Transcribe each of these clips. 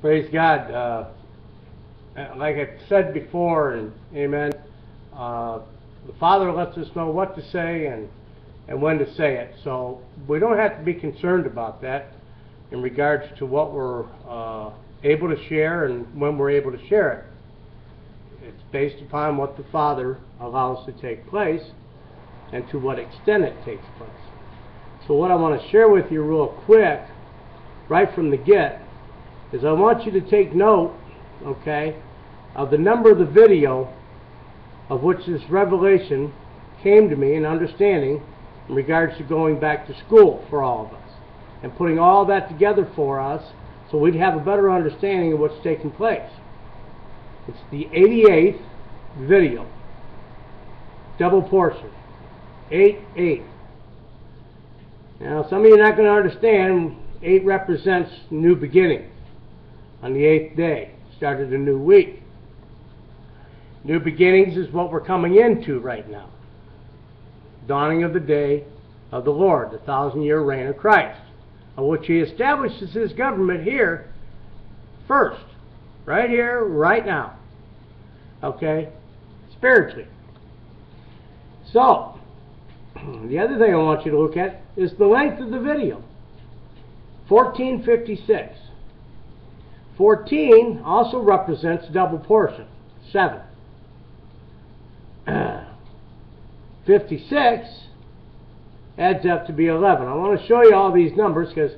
Praise God. Uh, like I said before, and amen, uh, the Father lets us know what to say and, and when to say it. So we don't have to be concerned about that in regards to what we're uh, able to share and when we're able to share it. It's based upon what the Father allows to take place and to what extent it takes place. So what I want to share with you real quick, right from the get, is I want you to take note, okay, of the number of the video of which this revelation came to me in understanding in regards to going back to school for all of us and putting all that together for us so we'd have a better understanding of what's taking place. It's the 88th video, double portion, 8 8. Now, some of you are not going to understand 8 represents new beginnings on the eighth day, started a new week. New beginnings is what we're coming into right now. Dawning of the day of the Lord, the thousand year reign of Christ, of which He establishes His government here first, right here, right now. Okay? Spiritually. So, the other thing I want you to look at is the length of the video 1456. 14 also represents double portion, 7. 56 adds up to be 11. I want to show you all these numbers because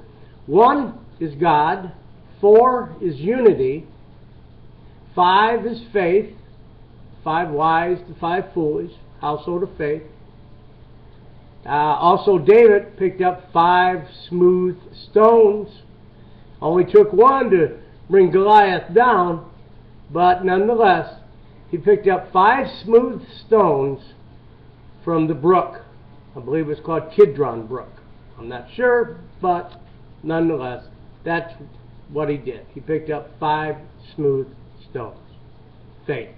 1 is God, 4 is unity, 5 is faith, 5 wise to 5 foolish, household of faith. Uh, also, David picked up 5 smooth stones. Only took one to bring Goliath down, but nonetheless, he picked up five smooth stones from the brook. I believe it's called Kidron Brook. I'm not sure, but nonetheless, that's what he did. He picked up five smooth stones. Faith.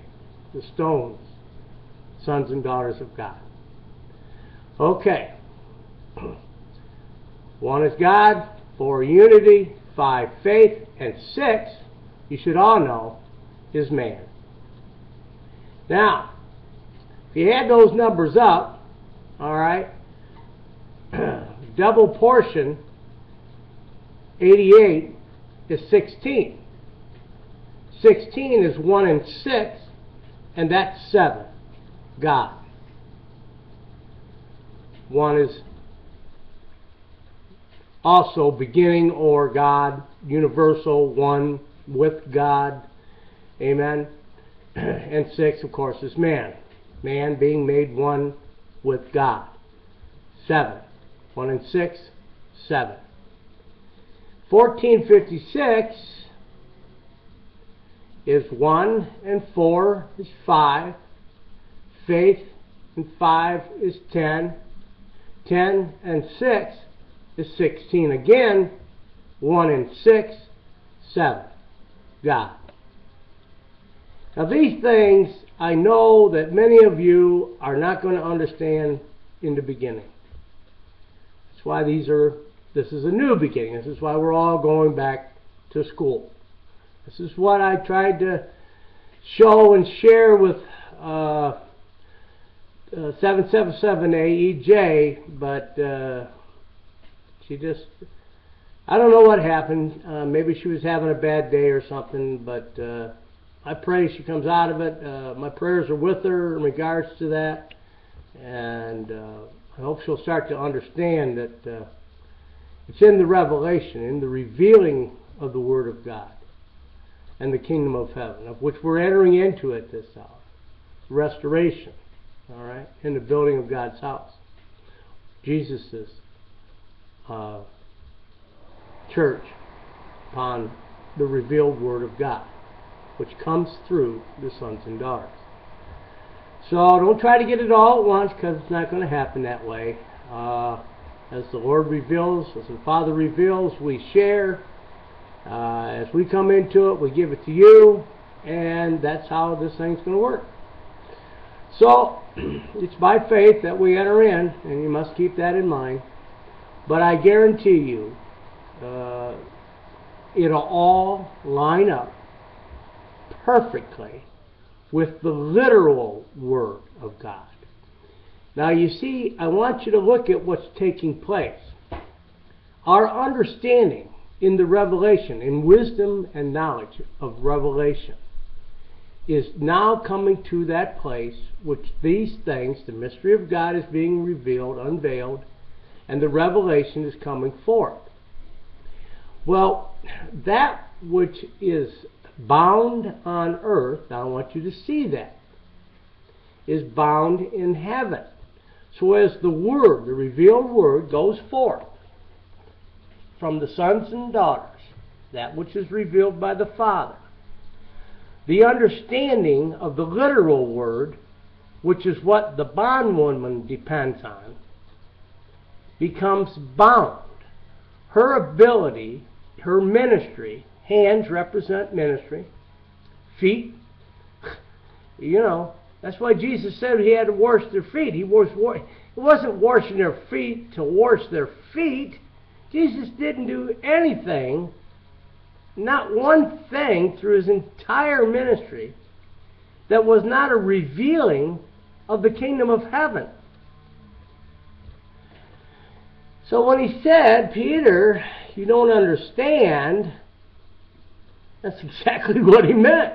The stones, sons and daughters of God. Okay. One is God, four unity, five faith, and six, you should all know, is man. Now, if you add those numbers up, all right, double portion, 88 is 16. 16 is 1 and 6, and that's 7. God. 1 is also beginning or God, universal, one with God. Amen. And six, of course, is man. Man being made one with God. Seven. One and six, seven. 1456 is one and four is five. Faith and five is ten. Ten and six is 16 again. 1 and 6, 7. God. Now these things I know that many of you are not going to understand in the beginning. That's why these are, this is a new beginning. This is why we're all going back to school. This is what I tried to show and share with uh, uh, 777AEJ, but uh, she just, I don't know what happened. Uh, maybe she was having a bad day or something, but uh, I pray she comes out of it. Uh, my prayers are with her in regards to that, and uh, I hope she'll start to understand that uh, it's in the revelation, in the revealing of the Word of God and the kingdom of heaven, of which we're entering into at this hour. Restoration, all right, in the building of God's house. Jesus is uh, church upon the revealed Word of God, which comes through the sons and daughters. So don't try to get it all at once because it's not going to happen that way. Uh, as the Lord reveals, as the Father reveals, we share. Uh, as we come into it, we give it to you, and that's how this thing's going to work. So, it's by faith that we enter in, and you must keep that in mind. But I guarantee you, uh, it'll all line up perfectly with the literal Word of God. Now, you see, I want you to look at what's taking place. Our understanding in the revelation, in wisdom and knowledge of revelation, is now coming to that place which these things, the mystery of God is being revealed, unveiled, and the revelation is coming forth. Well, that which is bound on earth, I want you to see that, is bound in heaven. So as the Word, the revealed Word, goes forth from the sons and daughters, that which is revealed by the Father, the understanding of the literal Word, which is what the bondwoman depends on, becomes bound. Her ability, her ministry, hands represent ministry, feet, you know, that's why Jesus said he had to wash their feet. He was wasn't washing their feet to wash their feet. Jesus didn't do anything, not one thing through his entire ministry that was not a revealing of the kingdom of heaven. So when he said, Peter, you don't understand, that's exactly what he meant.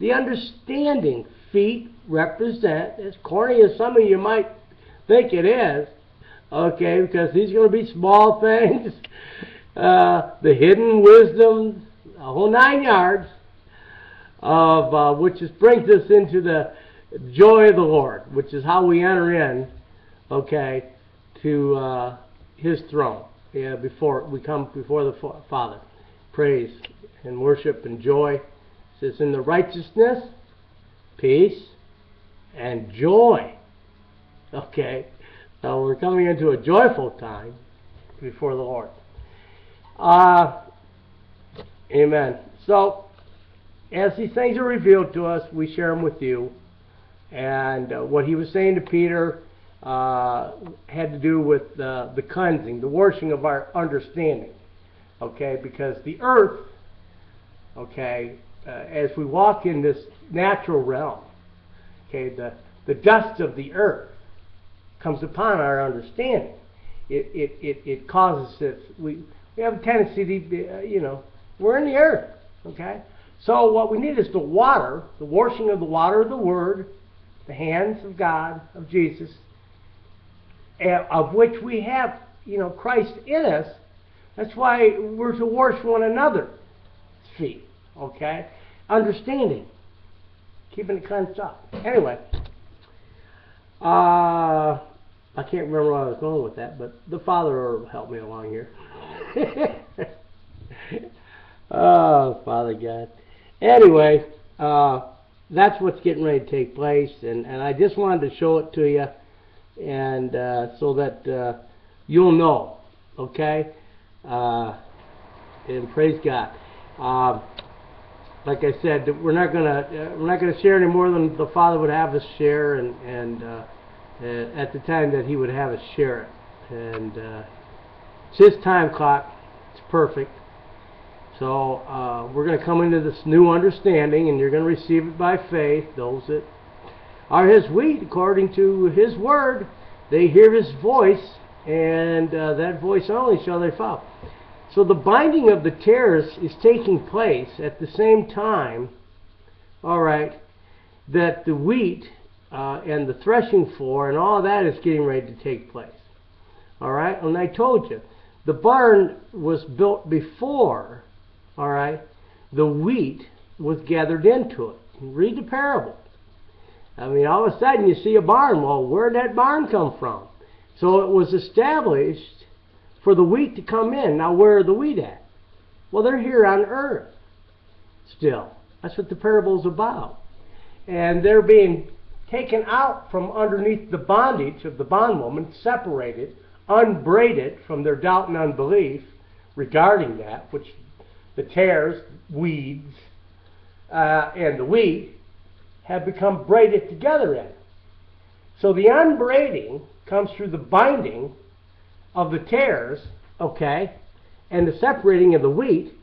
The understanding, feet represent, as corny as some of you might think it is, okay, because these are going to be small things, uh, the hidden wisdom, a whole nine yards, of uh, which is, brings us into the joy of the Lord, which is how we enter in, okay, to uh, His throne. Yeah, before we come before the Father, praise and worship and joy. It says in the righteousness peace, and joy. Okay, so we're coming into a joyful time before the Lord. Uh, amen. So, as these things are revealed to us, we share them with you. And uh, what he was saying to Peter uh, had to do with uh, the cleansing, the washing of our understanding. Okay, because the earth, okay, uh, as we walk in this natural realm, okay, the, the dust of the earth comes upon our understanding. It, it, it, it causes this, we, we have a tendency to, uh, you know, we're in the earth, okay? So what we need is the water, the washing of the water of the Word, the hands of God, of Jesus, of which we have, you know, Christ in us. That's why we're to wash one another's feet, okay? Understanding. Keeping it cleansed up. Anyway. Uh, I can't remember where I was going with that, but the Father helped me along here. oh, Father God. Anyway, uh, that's what's getting ready to take place, and, and I just wanted to show it to you, and uh, so that uh, you'll know, okay? Uh, and praise God. Uh, like I said, we're not gonna uh, we're not gonna share any more than the Father would have us share, and and uh, uh, at the time that He would have us share it. And it's His time clock. It's perfect. So we're going to come into this new understanding, and you're going to receive it by faith. Those that are His wheat, according to His word, they hear His voice, and uh, that voice only shall they follow. So the binding of the tares is taking place at the same time, all right, that the wheat uh, and the threshing floor and all that is getting ready to take place. All right, and I told you, the barn was built before, all right, the wheat was gathered into it. Read the parable. I mean, all of a sudden you see a barn. Well, where did that barn come from? So it was established for the wheat to come in. Now, where are the wheat at? Well, they're here on earth still. That's what the parable's about. And they're being taken out from underneath the bondage of the bondwoman, separated, unbraided from their doubt and unbelief regarding that, which the tares, weeds, uh, and the wheat have become braided together in. So the unbraiding comes through the binding of the tares, okay, and the separating of the wheat